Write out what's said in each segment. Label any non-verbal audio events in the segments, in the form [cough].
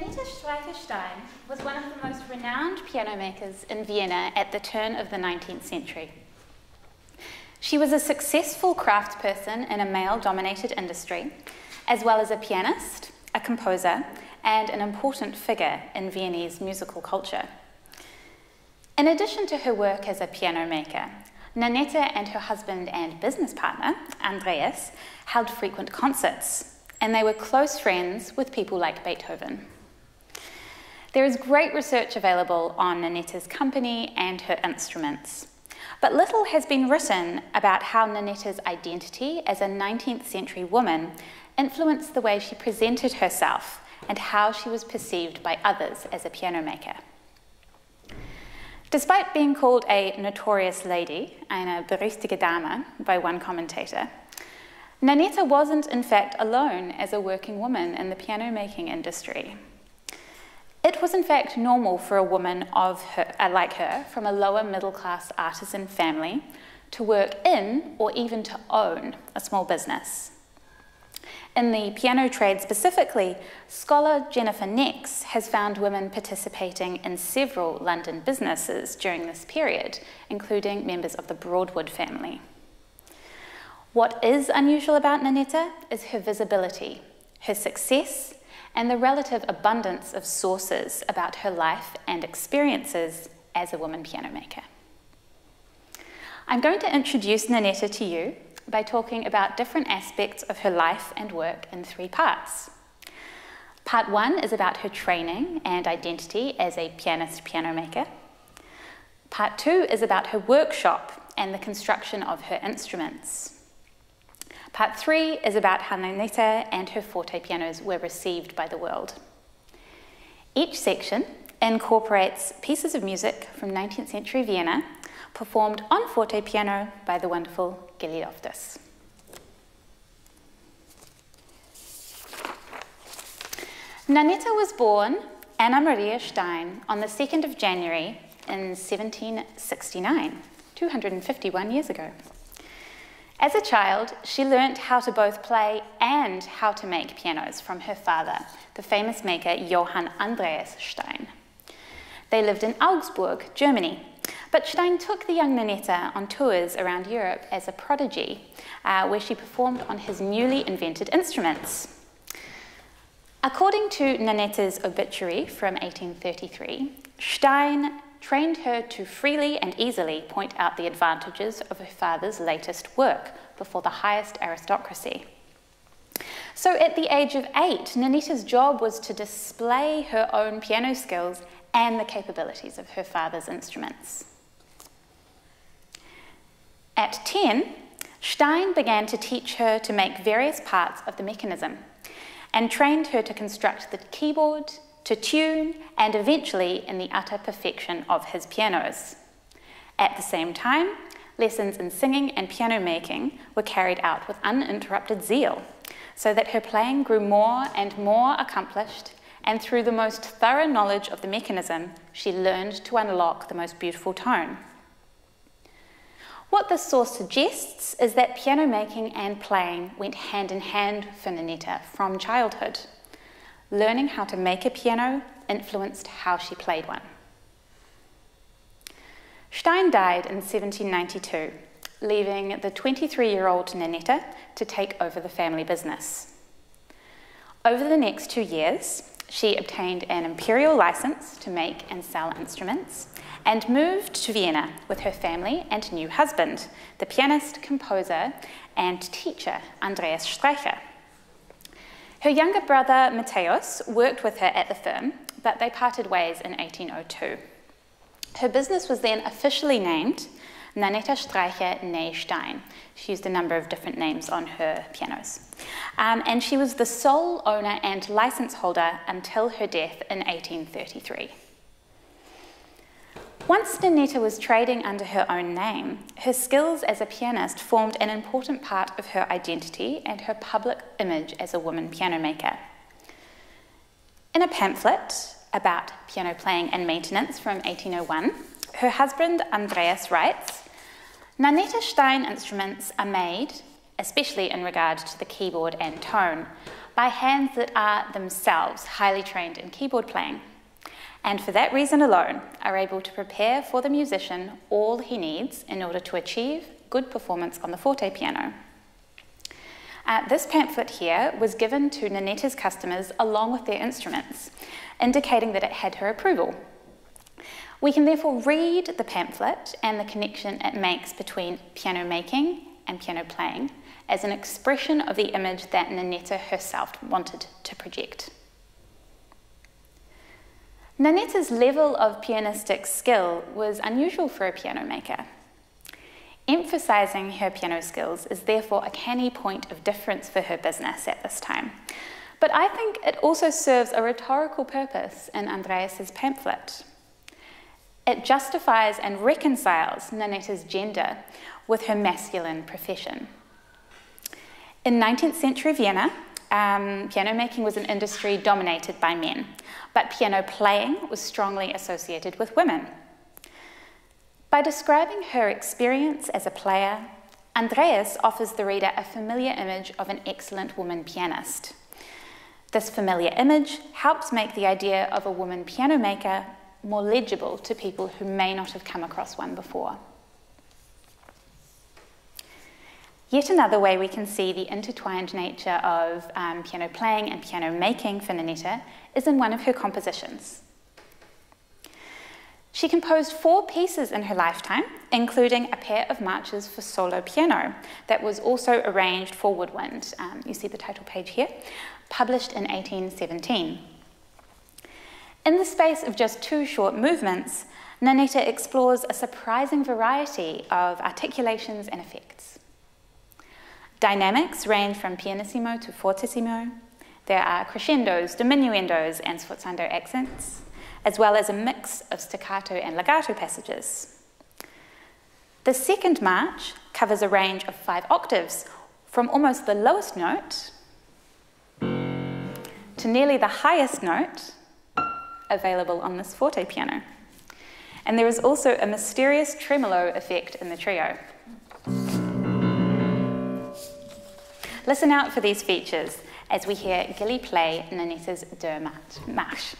Nanetta Streicher-Stein was one of the most renowned piano makers in Vienna at the turn of the 19th century. She was a successful craftsperson in a male dominated industry, as well as a pianist, a composer, and an important figure in Viennese musical culture. In addition to her work as a piano maker, Nanetta and her husband and business partner, Andreas, held frequent concerts and they were close friends with people like Beethoven. There is great research available on Nanetta's company and her instruments, but little has been written about how Nanetta's identity as a 19th century woman influenced the way she presented herself and how she was perceived by others as a piano maker. Despite being called a notorious lady, eine berüchtigte Dame, by one commentator, Nanetta wasn't, in fact, alone as a working woman in the piano making industry. It was, in fact, normal for a woman of her, uh, like her from a lower middle class artisan family to work in or even to own a small business. In the piano trade specifically, scholar Jennifer Nex has found women participating in several London businesses during this period, including members of the Broadwood family. What is unusual about Nanetta is her visibility, her success, and the relative abundance of sources about her life and experiences as a woman piano maker. I'm going to introduce Nanetta to you by talking about different aspects of her life and work in three parts. Part one is about her training and identity as a pianist piano maker. Part two is about her workshop and the construction of her instruments. Part three is about how Nanetta and her forte pianos were received by the world. Each section incorporates pieces of music from 19th century Vienna performed on forte piano by the wonderful Gilly Loftus. Nanetta was born Anna Maria Stein on the 2nd of January in 1769, 251 years ago. As a child, she learnt how to both play and how to make pianos from her father, the famous maker Johann Andreas Stein. They lived in Augsburg, Germany, but Stein took the young Nanetta on tours around Europe as a prodigy, uh, where she performed on his newly invented instruments. According to Nanetta's obituary from 1833, Stein trained her to freely and easily point out the advantages of her father's latest work before the highest aristocracy. So at the age of eight, Nanetta's job was to display her own piano skills and the capabilities of her father's instruments. At 10, Stein began to teach her to make various parts of the mechanism and trained her to construct the keyboard, to tune, and eventually in the utter perfection of his pianos. At the same time, lessons in singing and piano making were carried out with uninterrupted zeal, so that her playing grew more and more accomplished, and through the most thorough knowledge of the mechanism, she learned to unlock the most beautiful tone. What this source suggests is that piano making and playing went hand in hand for Nanetta from childhood. Learning how to make a piano influenced how she played one. Stein died in 1792, leaving the 23 year old Nanetta to take over the family business. Over the next two years, she obtained an imperial license to make and sell instruments and moved to Vienna with her family and new husband, the pianist, composer, and teacher Andreas Streicher. Her younger brother, Matthäus, worked with her at the firm, but they parted ways in 1802. Her business was then officially named Nanetta Streicher nee Stein. She used a number of different names on her pianos. Um, and she was the sole owner and license holder until her death in 1833. Once Nanetta was trading under her own name, her skills as a pianist formed an important part of her identity and her public image as a woman piano maker. In a pamphlet about piano playing and maintenance from 1801, her husband Andreas writes Nanetta Stein instruments are made especially in regard to the keyboard and tone, by hands that are themselves highly trained in keyboard playing. And for that reason alone, are able to prepare for the musician all he needs in order to achieve good performance on the forte piano. Uh, this pamphlet here was given to Nanetta's customers along with their instruments, indicating that it had her approval. We can therefore read the pamphlet and the connection it makes between piano making and piano playing as an expression of the image that Nanetta herself wanted to project. Nanetta's level of pianistic skill was unusual for a piano maker. Emphasising her piano skills is therefore a canny point of difference for her business at this time. But I think it also serves a rhetorical purpose in Andreas's pamphlet. It justifies and reconciles Nanetta's gender with her masculine profession. In 19th century Vienna, um, piano making was an industry dominated by men, but piano playing was strongly associated with women. By describing her experience as a player, Andreas offers the reader a familiar image of an excellent woman pianist. This familiar image helps make the idea of a woman piano maker more legible to people who may not have come across one before. Yet another way we can see the intertwined nature of um, piano playing and piano making for Nanetta is in one of her compositions. She composed four pieces in her lifetime, including a pair of marches for solo piano that was also arranged for woodwind. Um, you see the title page here, published in 1817. In the space of just two short movements, Nanetta explores a surprising variety of articulations and effects. Dynamics range from pianissimo to fortissimo. There are crescendos, diminuendos, and sforzando accents, as well as a mix of staccato and legato passages. The second march covers a range of five octaves, from almost the lowest note to nearly the highest note available on this forte piano. And there is also a mysterious tremolo effect in the trio. Listen out for these features as we hear Gilly play Nanetta's Der Marsch.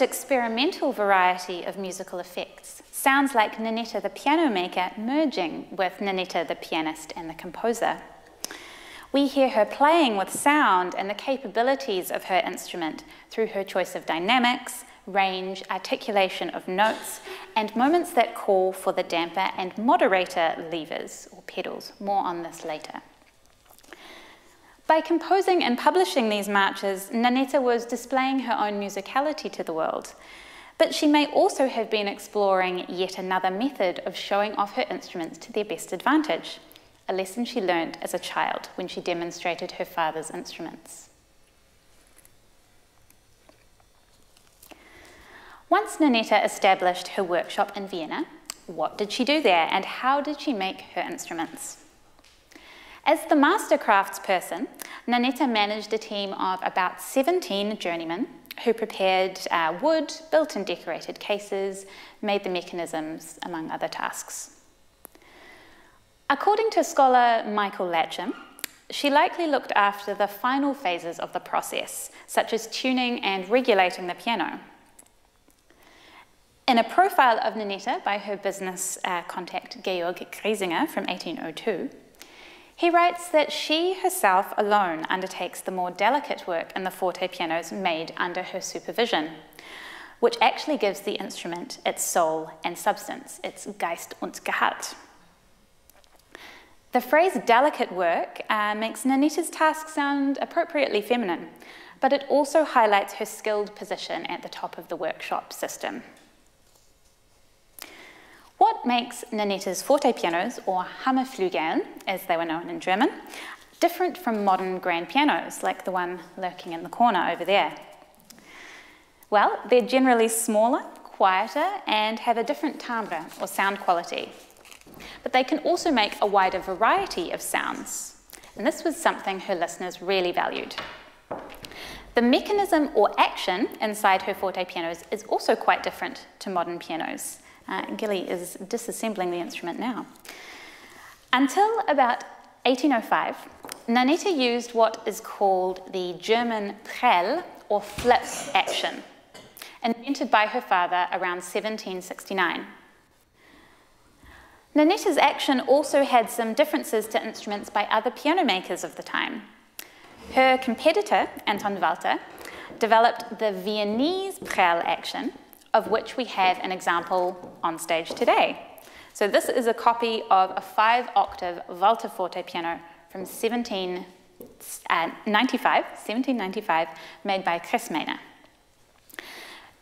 Experimental variety of musical effects sounds like Nanetta the piano maker merging with Nanetta the pianist and the composer. We hear her playing with sound and the capabilities of her instrument through her choice of dynamics, range, articulation of notes, and moments that call for the damper and moderator levers or pedals. More on this later. By composing and publishing these marches, Nanetta was displaying her own musicality to the world. But she may also have been exploring yet another method of showing off her instruments to their best advantage, a lesson she learned as a child when she demonstrated her father's instruments. Once Nanetta established her workshop in Vienna, what did she do there and how did she make her instruments? As the master craftsperson, Nanetta managed a team of about 17 journeymen who prepared uh, wood, built and decorated cases, made the mechanisms, among other tasks. According to scholar Michael Latcham, she likely looked after the final phases of the process, such as tuning and regulating the piano. In a profile of Nanetta by her business uh, contact Georg Griesinger from 1802, he writes that she herself alone undertakes the more delicate work in the forte pianos made under her supervision, which actually gives the instrument its soul and substance, its Geist und Gehalt. The phrase delicate work uh, makes Nanetta's task sound appropriately feminine, but it also highlights her skilled position at the top of the workshop system. What makes Nanetta's forte pianos, or Hammerflügel, as they were known in German, different from modern grand pianos, like the one lurking in the corner over there? Well, they're generally smaller, quieter, and have a different timbre, or sound quality. But they can also make a wider variety of sounds, and this was something her listeners really valued. The mechanism or action inside her forte pianos is also quite different to modern pianos. Uh, Gilly is disassembling the instrument now. Until about 1805, Nanetta used what is called the German Prell or flip action, invented by her father around 1769. Nanetta's action also had some differences to instruments by other piano makers of the time. Her competitor, Anton Walter, developed the Viennese Prell action, of which we have an example on stage today. So this is a copy of a five-octave Walter Forte piano from 1795, uh, 1795, made by Chris Maene.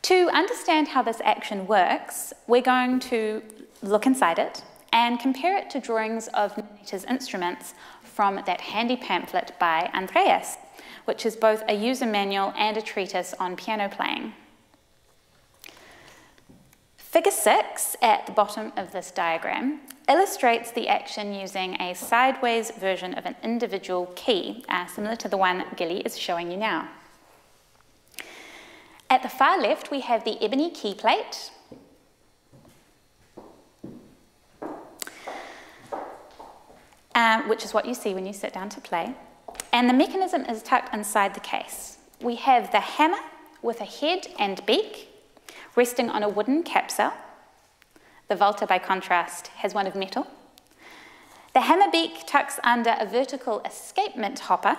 To understand how this action works, we're going to look inside it and compare it to drawings of Nanetta's instruments from that handy pamphlet by Andreas, which is both a user manual and a treatise on piano playing. Figure 6 at the bottom of this diagram illustrates the action using a sideways version of an individual key, uh, similar to the one Gilly is showing you now. At the far left, we have the ebony key plate. Um, which is what you see when you sit down to play. And the mechanism is tucked inside the case. We have the hammer with a head and beak, resting on a wooden capsule. The Walter, by contrast, has one of metal. The hammer beak tucks under a vertical escapement hopper,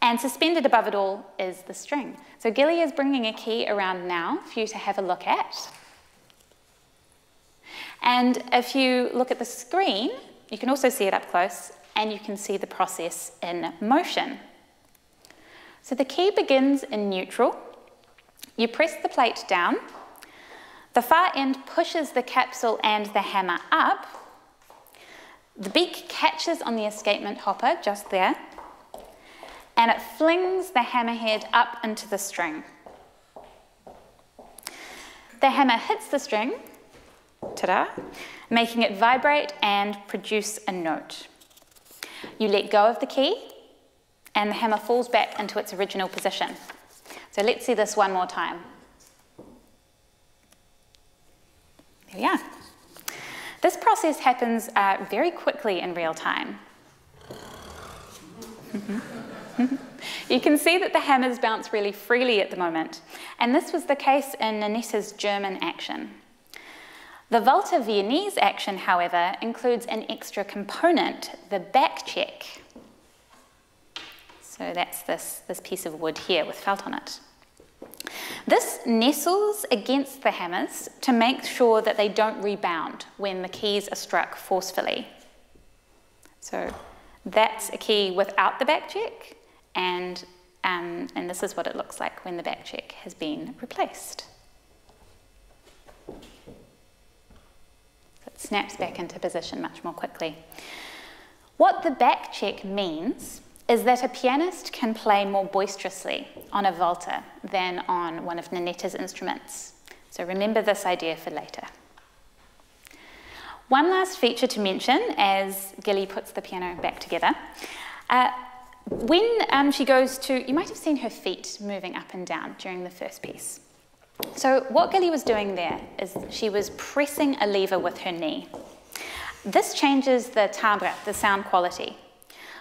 and suspended above it all is the string. So Gilly is bringing a key around now for you to have a look at. And if you look at the screen, you can also see it up close, and you can see the process in motion. So the key begins in neutral, you press the plate down, the far end pushes the capsule and the hammer up, the beak catches on the escapement hopper just there, and it flings the hammerhead up into the string. The hammer hits the string, ta-da, making it vibrate and produce a note. You let go of the key, and the hammer falls back into its original position. So let's see this one more time. There we are. This process happens uh, very quickly in real time. [laughs] You can see that the hammers bounce really freely at the moment, and this was the case in Nanetta's German action. The Walter Viennese action, however, includes an extra component, the back check. So that's this, this piece of wood here with felt on it. This nestles against the hammers to make sure that they don't rebound when the keys are struck forcefully. So that's a key without the back check, and, um, and this is what it looks like when the back check has been replaced. It snaps back into position much more quickly. What the back check means is that a pianist can play more boisterously on a Walter than on one of Nanetta's instruments. So remember this idea for later. One last feature to mention as Gilly puts the piano back together. Uh, when um, she goes to, you might have seen her feet moving up and down during the first piece. So what Gilly was doing there is she was pressing a lever with her knee. This changes the timbre, the sound quality.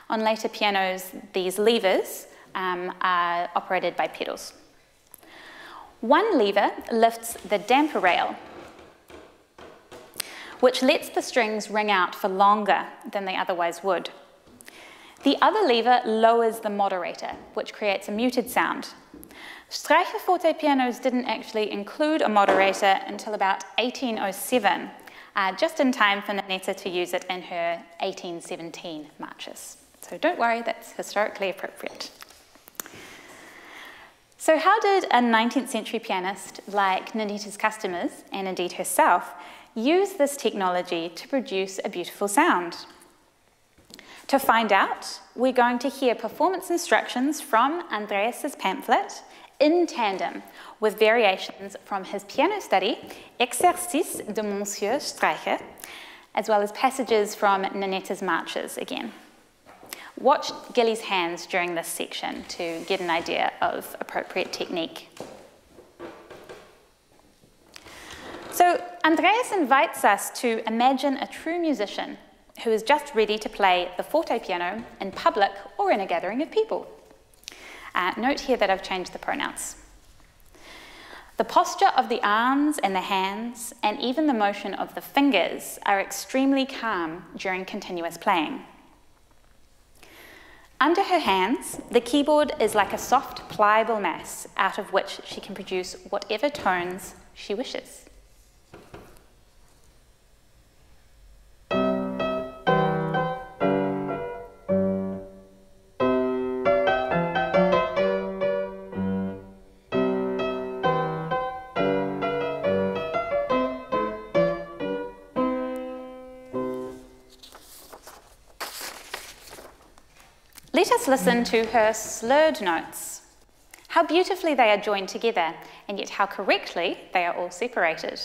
On later pianos, these levers um, are operated by pedals. One lever lifts the damper rail, which lets the strings ring out for longer than they otherwise would. The other lever lowers the moderator, which creates a muted sound. Streicher forte pianos didn't actually include a moderator until about 1807, uh, just in time for Nanetta to use it in her 1817 marches. So don't worry, that's historically appropriate. So how did a 19th century pianist like Nanetta's customers, and indeed herself, use this technology to produce a beautiful sound. To find out, we're going to hear performance instructions from Andreas's pamphlet in tandem with variations from his piano study, Exercice de Monsieur Streicher, as well as passages from Nanetta's marches again. Watch Gilly's hands during this section to get an idea of appropriate technique. So Andreas invites us to imagine a true musician who is just ready to play the forte piano in public or in a gathering of people. Uh, note here that I've changed the pronouns. The posture of the arms and the hands, and even the motion of the fingers, are extremely calm during continuous playing. Under her hands, the keyboard is like a soft, pliable mass out of which she can produce whatever tones she wishes. Let us listen to her slurred notes. How beautifully they are joined together, and yet how correctly they are all separated.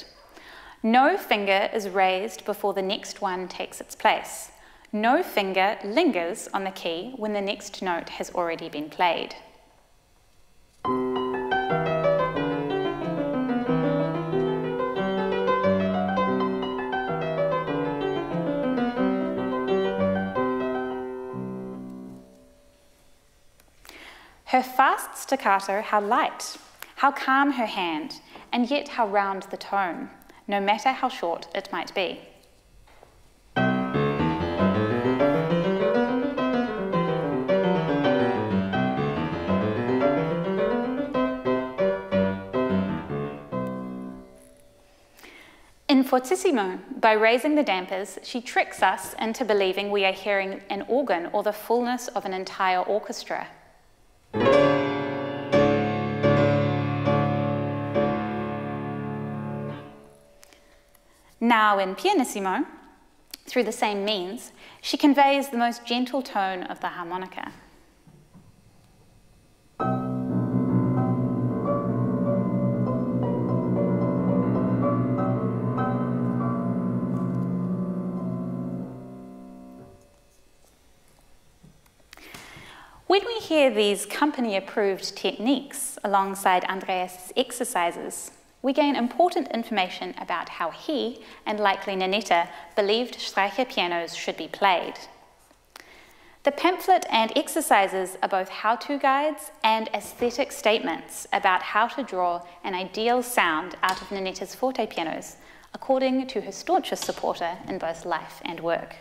No finger is raised before the next one takes its place. No finger lingers on the key when the next note has already been played. Her fast staccato, how light, how calm her hand, and yet how round the tone, no matter how short it might be. In Fortissimo, by raising the dampers, she tricks us into believing we are hearing an organ or the fullness of an entire orchestra. Now in pianissimo, through the same means, she conveys the most gentle tone of the harmonica. Hear these company-approved techniques alongside Andreas' exercises, we gain important information about how he, and likely Nanetta, believed Streicher pianos should be played. The pamphlet and exercises are both how to guides and aesthetic statements about how to draw an ideal sound out of Nanetta's forte pianos, according to her staunchest supporter in both life and work.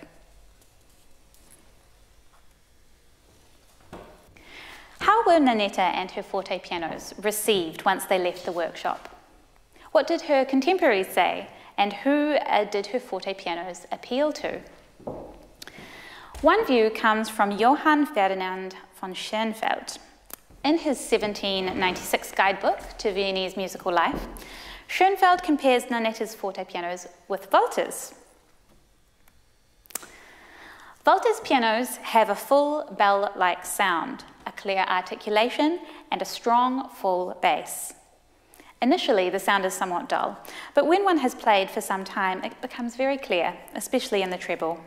How were Nanetta and her forte pianos received once they left the workshop? What did her contemporaries say, and who uh, did her forte pianos appeal to? One view comes from Johann Ferdinand von Schoenfeld. In his 1796 guidebook to Viennese musical life, Schoenfeld compares Nanetta's forte pianos with Walter's. Walter's pianos have a full bell-like sound, clear articulation, and a strong, full bass. Initially, the sound is somewhat dull, but when one has played for some time, it becomes very clear, especially in the treble.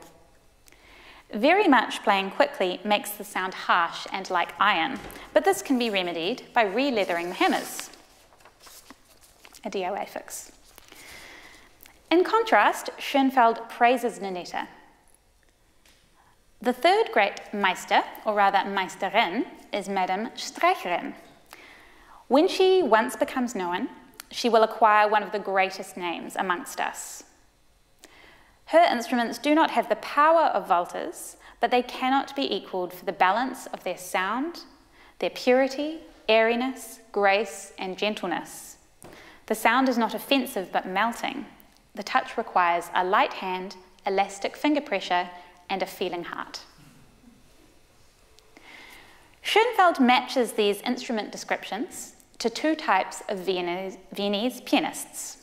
Very much playing quickly makes the sound harsh and like iron, but this can be remedied by re-leathering the hammers. A DOA fix. In contrast, Schoenfeld praises Nanetta the third great Meister, or rather Meisterin, is Madame Streicherin. When she once becomes known, she will acquire one of the greatest names amongst us. Her instruments do not have the power of Walter's, but they cannot be equalled for the balance of their sound, their purity, airiness, grace, and gentleness. The sound is not offensive but melting. The touch requires a light hand, elastic finger pressure, and a feeling heart. Schoenfeld matches these instrument descriptions to two types of Viennese, Viennese pianists.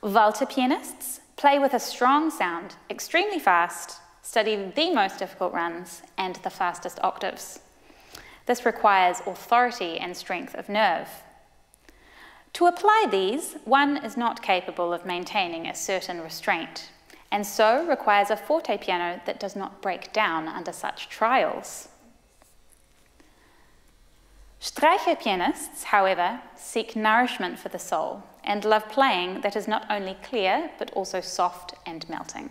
Walter pianists play with a strong sound, extremely fast, study the most difficult runs and the fastest octaves. This requires authority and strength of nerve. To apply these, one is not capable of maintaining a certain restraint and so requires a forte piano that does not break down under such trials. Streicher pianists, however, seek nourishment for the soul and love playing that is not only clear but also soft and melting.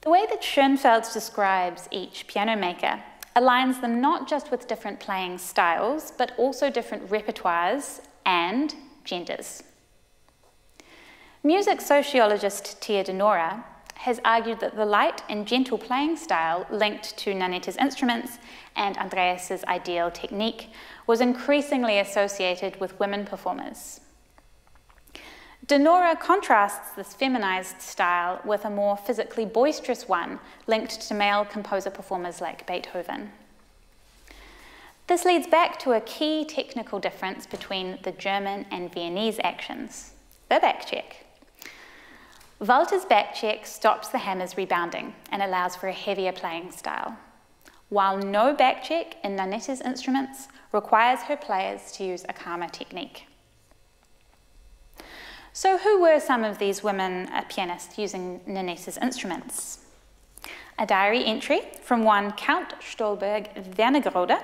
The way that Schoenfeld describes each piano maker aligns them not just with different playing styles, but also different repertoires and genders. Music sociologist Tia de Nora has argued that the light and gentle playing style linked to Nanetta's instruments and Andreas's ideal technique was increasingly associated with women performers. De Nora contrasts this feminized style with a more physically boisterous one linked to male composer performers like Beethoven. This leads back to a key technical difference between the German and Viennese actions, the back check. Walter's back check stops the hammers rebounding and allows for a heavier playing style, while no back check in Nanetta's instruments requires her players to use a calmer technique. So who were some of these women pianists using Nanetta's instruments? A diary entry from one Count Stolberg Wernigerode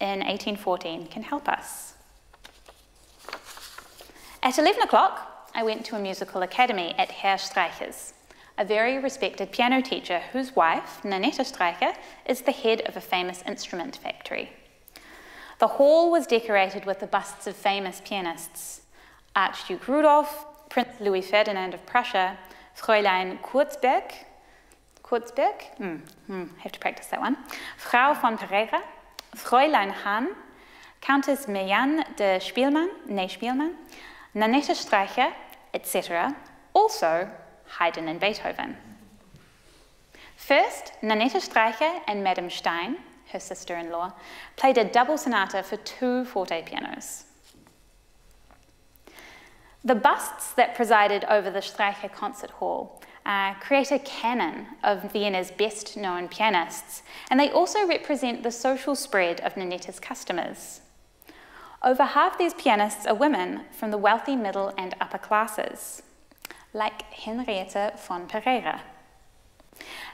in 1814 can help us. At 11 o'clock, I went to a musical academy at Herr Streicher's, a very respected piano teacher whose wife, Nanetta Streicher, is the head of a famous instrument factory. The hall was decorated with the busts of famous pianists Archduke Rudolf, Prince Louis Ferdinand of Prussia, Fräulein Kurzberg, Kurzberg, mm, mm, have to practice that one, Frau von Pereira, Fräulein Hahn, Countess Mirjam de Spielmann, nee Spielmann, Nanetta Streicher, etc., also Haydn and Beethoven. First, Nanetta Streicher and Madame Stein, her sister-in-law, played a double sonata for two forte pianos. The busts that presided over the Streicher Concert Hall uh, create a canon of Vienna's best known pianists, and they also represent the social spread of Nanetta's customers. Over half these pianists are women from the wealthy middle and upper classes, like Henrietta von Pereira.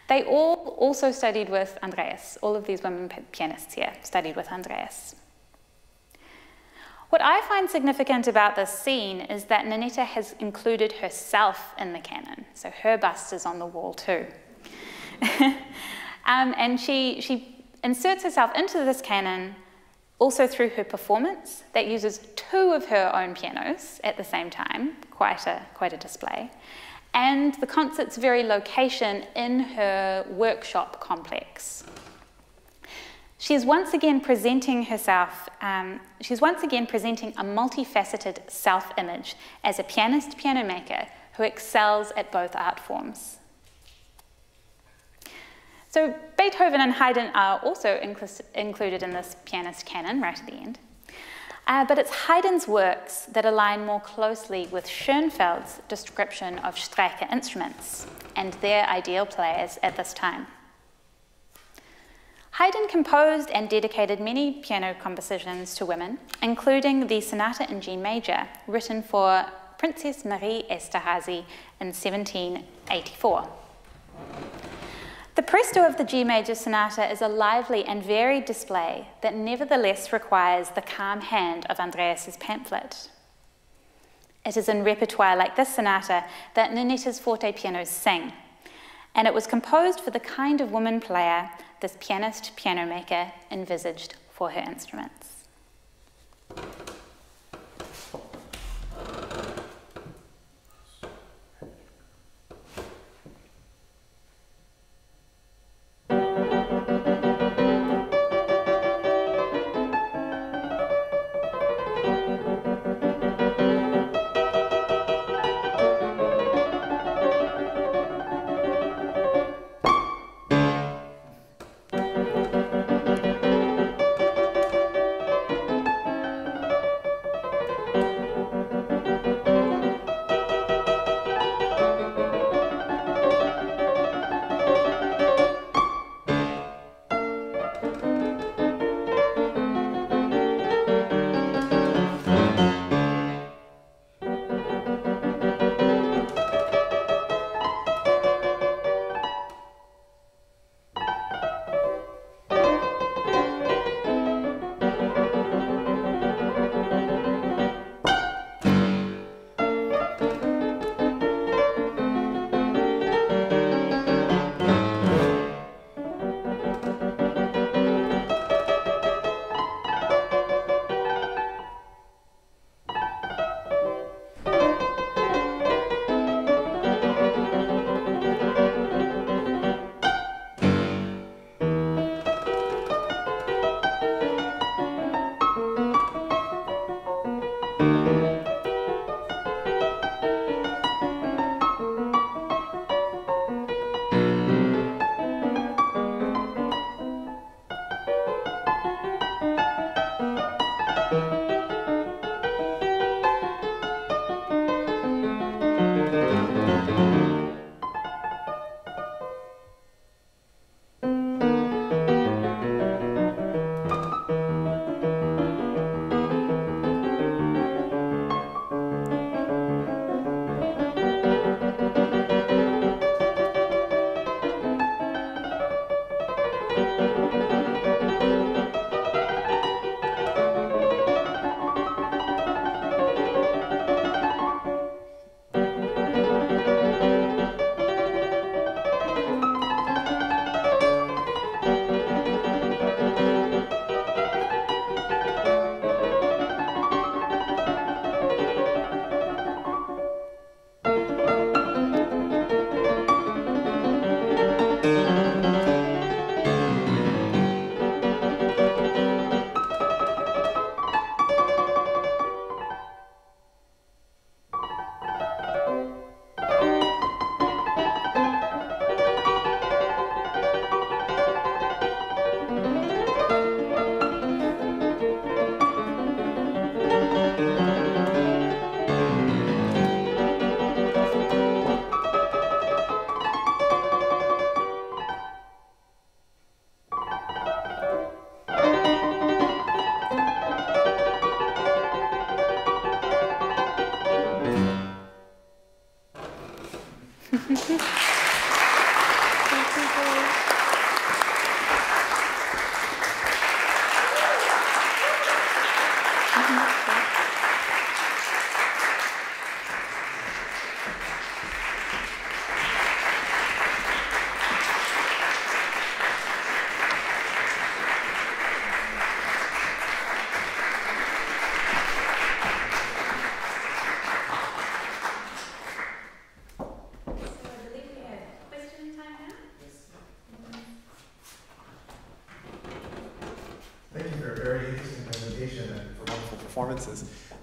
They all also studied with Andreas. All of these women pianists here studied with Andreas. What I find significant about this scene is that Nanetta has included herself in the canon, so her bust is on the wall too. [laughs] um, and she, she inserts herself into this canon also through her performance that uses two of her own pianos at the same time, quite a, quite a display, and the concert's very location in her workshop complex. She is once again presenting herself, um, she's once again presenting a multifaceted self image as a pianist piano maker who excels at both art forms. So Beethoven and Haydn are also included in this pianist canon right at the end. Uh, but it's Haydn's works that align more closely with Schoenfeld's description of Streicher instruments and their ideal players at this time. Haydn composed and dedicated many piano compositions to women, including the Sonata in G major, written for Princess Marie Esterhazy in 1784. The presto of the G major sonata is a lively and varied display that nevertheless requires the calm hand of Andreas's pamphlet. It is in repertoire like this sonata that Nanetta's forte pianos sing, and it was composed for the kind of woman player this pianist piano maker envisaged for her instruments.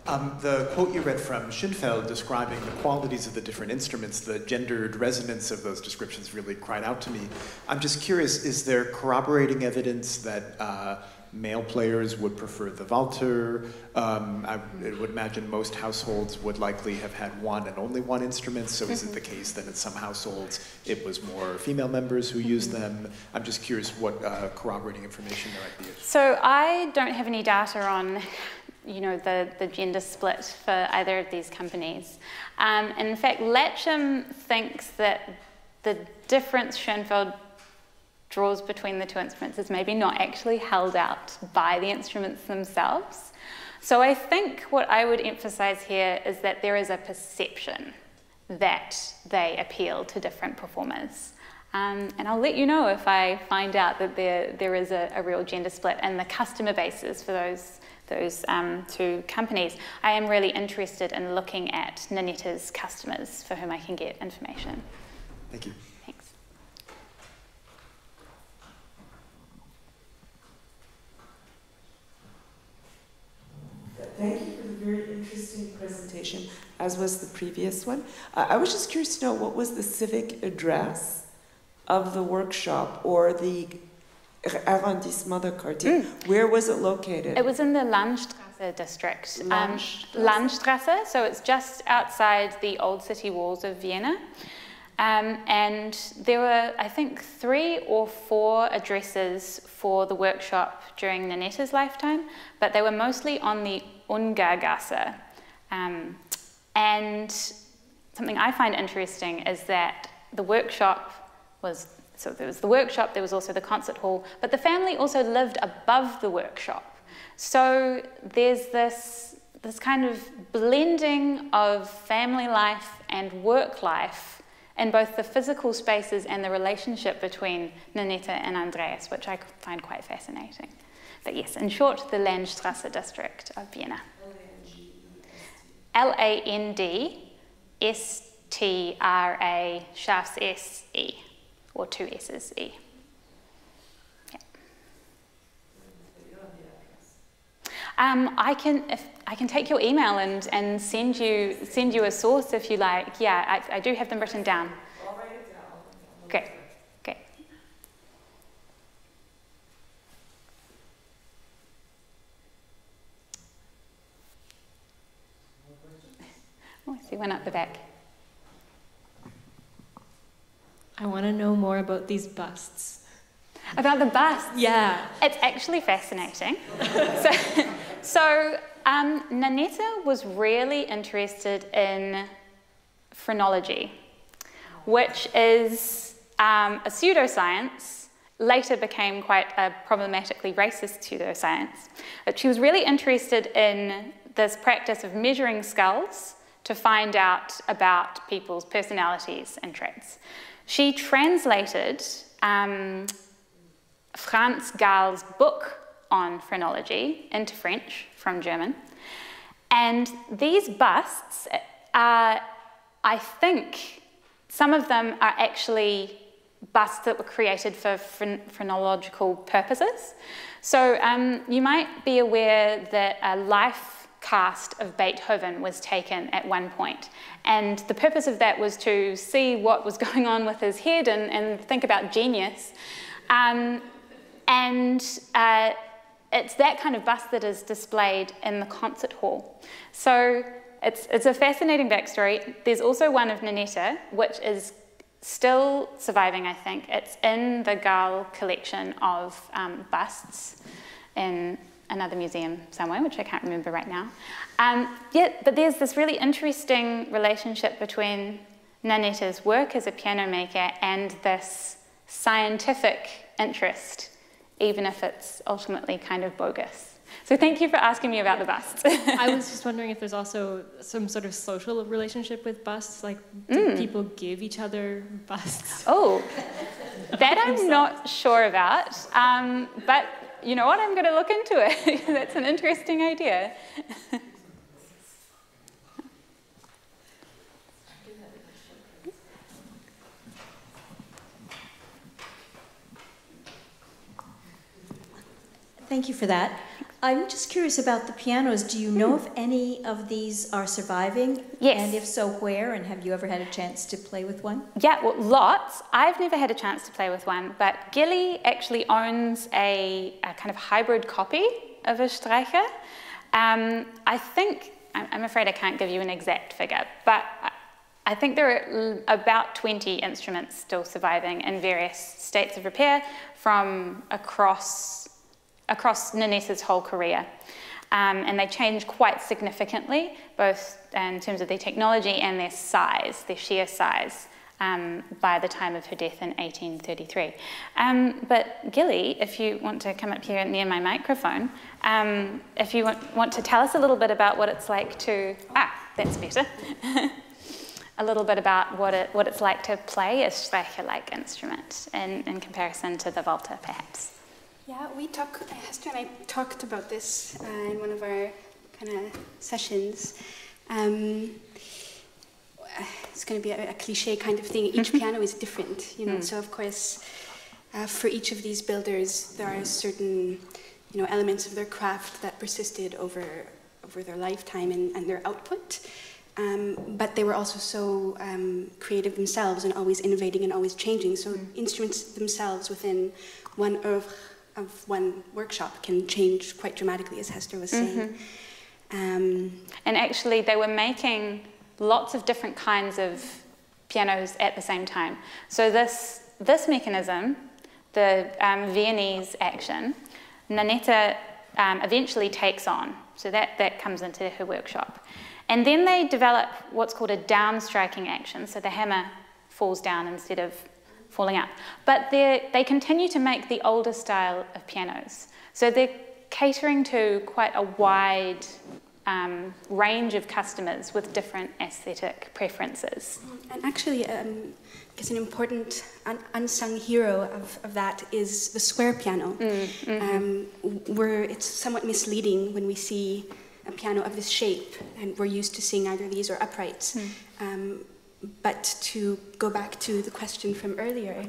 Um, the quote you read from Schoenfeld describing the qualities of the different instruments, the gendered resonance of those descriptions really cried out to me. I'm just curious, is there corroborating evidence that uh, male players would prefer the Walter? Um, I would imagine most households would likely have had one and only one instrument, so is it the case that in some households it was more female members who used them? I'm just curious what uh, corroborating information there might be. So I don't have any data on you know, the, the gender split for either of these companies. Um, in fact, Latcham thinks that the difference Schoenfeld draws between the two instruments is maybe not actually held out by the instruments themselves. So I think what I would emphasize here is that there is a perception that they appeal to different performers. Um, and I'll let you know if I find out that there, there is a, a real gender split and the customer bases for those those um, two companies, I am really interested in looking at Nanetta's customers for whom I can get information. Thank you. Thanks. Thank you for the very interesting presentation, as was the previous one. Uh, I was just curious to know what was the civic address of the workshop or the arrondissement de quartier. Mm. Where was it located? It was in the Landstrasse district. Um, Landstrasse? Um, Landstrasse, so it's just outside the old city walls of Vienna. Um, and there were, I think, three or four addresses for the workshop during Nanetta's lifetime, but they were mostly on the Ungargasse. Um, and something I find interesting is that the workshop was so there was the workshop, there was also the concert hall, but the family also lived above the workshop. So there's this, this kind of blending of family life and work life in both the physical spaces and the relationship between Nanetta and Andreas, which I find quite fascinating. But yes, in short, the Landstrasse district of Vienna. L A N D S T R A S E or two S's E. Um, I can if, I can take your email and, and send you send you a source if you like. Yeah, I, I do have them written down. Okay. Okay. Oh, I see one at the back. I want to know more about these busts. About the busts? Yeah. It's actually fascinating. [laughs] so, so um, Nanetta was really interested in phrenology, which is um, a pseudoscience, later became quite a problematically racist pseudoscience. But she was really interested in this practice of measuring skulls to find out about people's personalities and traits. She translated um, Franz Gall's book on phrenology into French from German. And these busts are, I think, some of them are actually busts that were created for phrenological purposes. So um, you might be aware that a life cast of Beethoven was taken at one point. And the purpose of that was to see what was [laughs] going on with his head and, and think about genius. Um, and uh, it's that kind of bust that is displayed in the concert hall. So it's, it's a fascinating backstory. There's also one of Nanetta, which is still surviving, I think. It's in the Gall collection of um, busts in another museum somewhere, which I can't remember right now. Um, yeah, but there's this really interesting relationship between Nanetta's work as a piano maker and this scientific interest, even if it's ultimately kind of bogus. So thank you for asking me about the busts. [laughs] I was [laughs] just wondering if there's also some sort of social relationship with busts, like do mm. people give each other busts? Oh, [laughs] that I'm not sure about, um, but you know what, I'm going to look into it. [laughs] That's an interesting idea. [laughs] Thank you for that. I'm just curious about the pianos. Do you know if any of these are surviving? Yes. And if so, where? And have you ever had a chance to play with one? Yeah, well, lots. I've never had a chance to play with one, but Gilly actually owns a, a kind of hybrid copy of a Streicher. Um, I think, I'm afraid I can't give you an exact figure, but I think there are about 20 instruments still surviving in various states of repair from across across Nanetta's whole career. Um, and they changed quite significantly, both in terms of their technology and their size, their sheer size, um, by the time of her death in 1833. Um, but Gilly, if you want to come up here near my microphone, um, if you want, want to tell us a little bit about what it's like to, ah, that's better. [laughs] a little bit about what, it, what it's like to play a Streicher-like instrument in, in comparison to the Walter, perhaps. Yeah, we talked, Hester and I talked about this uh, in one of our kind of sessions. Um, it's going to be a, a, cliche kind of thing. Each [laughs] piano is different, you know. Mm. So of course, uh, for each of these builders, there are certain, you know, elements of their craft that persisted over over their lifetime and, and their output. Um, but they were also so um, creative themselves and always innovating and always changing. So mm. instruments themselves within one oeuvre of one workshop can change quite dramatically, as Hester was saying. Mm-hmm. Um, and actually, they were making lots of different kinds of pianos at the same time. So this this mechanism, the um, Viennese action, Nanetta um, eventually takes on. So that that comes into her workshop, and then they develop what's called a down striking action. So the hammer falls down instead of falling out. But they continue to make the older style of pianos. So they're catering to quite a wide um, range of customers with different aesthetic preferences. And actually, um, I guess an important un unsung hero of, of that is the square piano, mm, mm -hmm. um, where it's somewhat misleading when we see a piano of this shape, and we're used to seeing either these or uprights. Mm. But to go back to the question from earlier,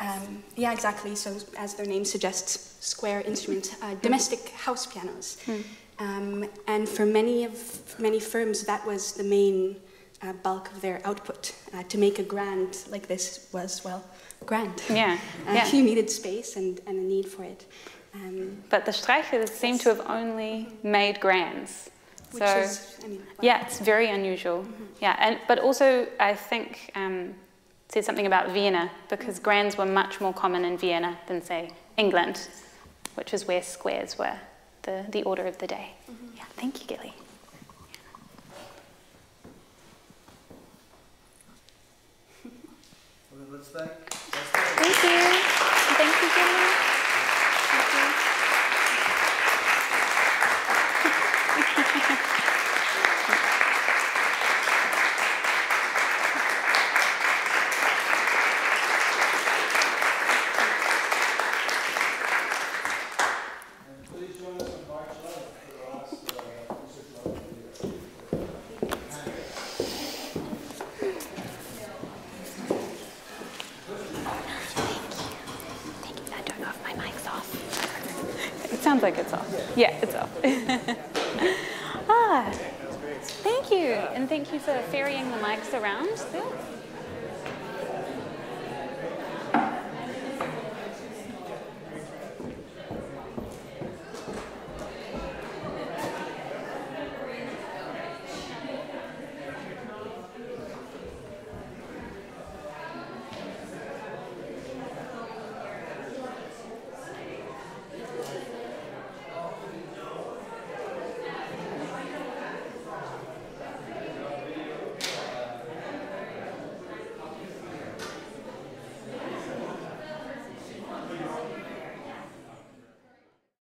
um, yeah, exactly. So, as their name suggests, square instrument, uh, domestic house pianos, mm. um, and for many of many firms, that was the main uh, bulk of their output. Uh, to make a grand like this was well, grand. Yeah, [laughs] uh, yeah. You needed space and, and a need for it. Um, but the Streichers seem to have only made grands. Which so, is, I mean, yeah, it's very unusual. Mm-hmm. Yeah, and but also I think um, said something about Vienna because mm-hmm. grands were much more common in Vienna than say England, which is where squares were the, the order of the day. Mm-hmm. Yeah, thank you, Gilly. Thank you. Thank you,